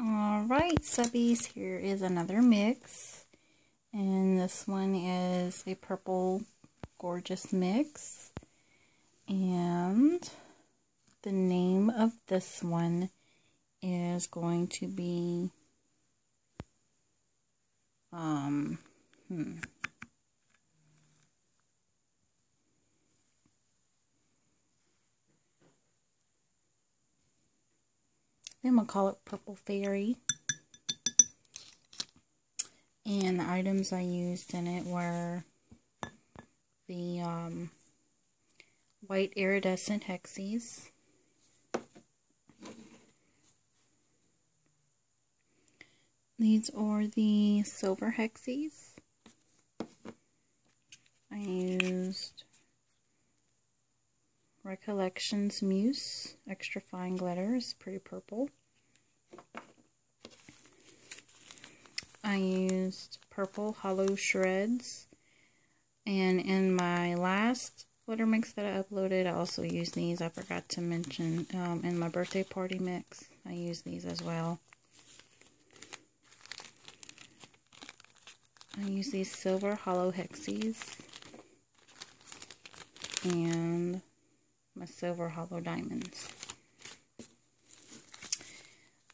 Alright, subbies, here is another mix. And this one is a purple gorgeous mix. And the name of this one is going to be um hmm I'm going to call it Purple Fairy. And the items I used in it were the um, white iridescent hexies. These are the silver hexies. I used Recollections Muse, extra fine glitter, is pretty purple. I used purple hollow shreds. And in my last glitter mix that I uploaded, I also used these. I forgot to mention um, in my birthday party mix, I used these as well. I use these silver hollow hexies. And my silver hollow diamonds.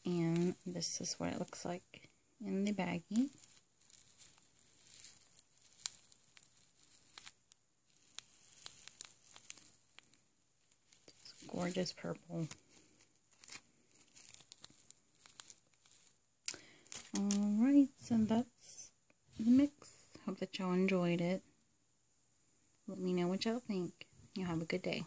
And this is what it looks like in the baggie. It's gorgeous purple. Alright, so that's the mix. Hope that y'all enjoyed it. Let me know what y'all think. Y'all have a good day.